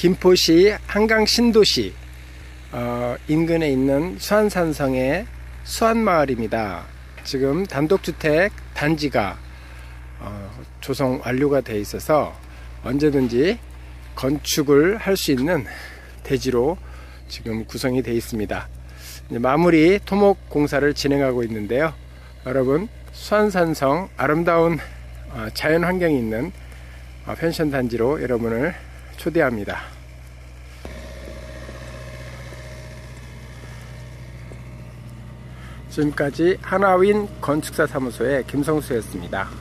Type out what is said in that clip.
김포시 한강 신도시 어, 인근에 있는 수안산성의 수안마을입니다. 지금 단독주택 단지가 어, 조성 완료가 되어 있어서 언제든지 건축을 할 수 있는 대지로 지금 구성이 되어 있습니다. 마무리 토목 공사를 진행하고 있는데요. 여러분 수안산성 아름다운 어, 자연 환경이 있는 어, 펜션 단지로 여러분을 초대합니다. 지금까지 하나윈 건축사 사무소의 김성수였습니다.